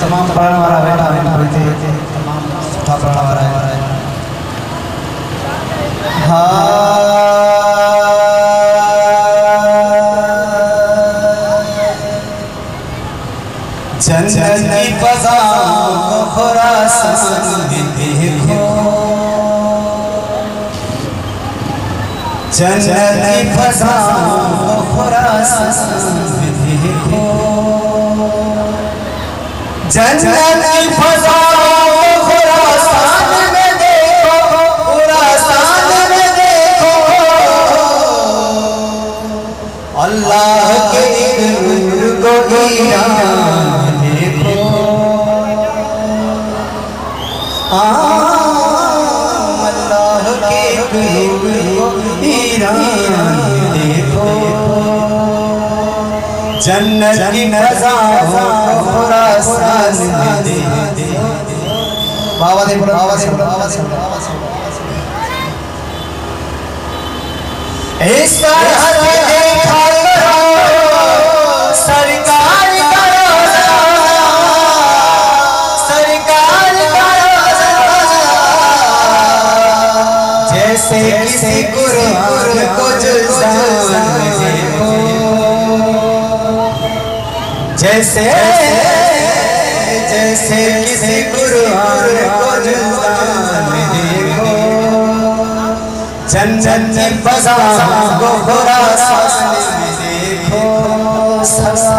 تمام پڑھنے والا بیٹا ہے تمام سٹھا پڑھا ہے۔ جنت کی فضاؤں کو خراسان میں دیکھو۔ جنت کی فضاؤں کو خراسان میں دیکھو۔ جنت کی فضاؤں کو خراسان میں دیکھو خراسان میں دیکھو اللہ کے ایک نور کو ایران میں دیکھو آم اللہ کے ایک نور کو ایران بابا بڑا بڑا اس طرح دیکھا کرو سرکار کا سرکار کا جیسے کسی قرآن کو جلسان میں جیسے جیسے کسی قرآن کو جلسان میں دیکھو جنت کی فضاؤں کو خراسان میں دیکھو۔ سسا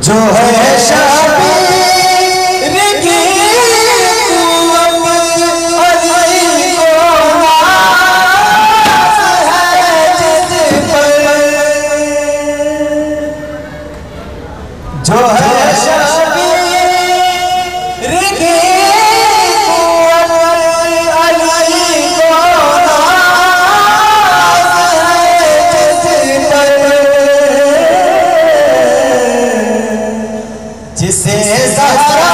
저 جسے زہرا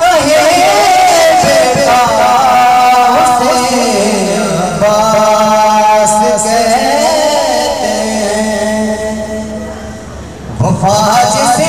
کہے بیٹا اسے عباس کہتے ہیں۔ وفا جسے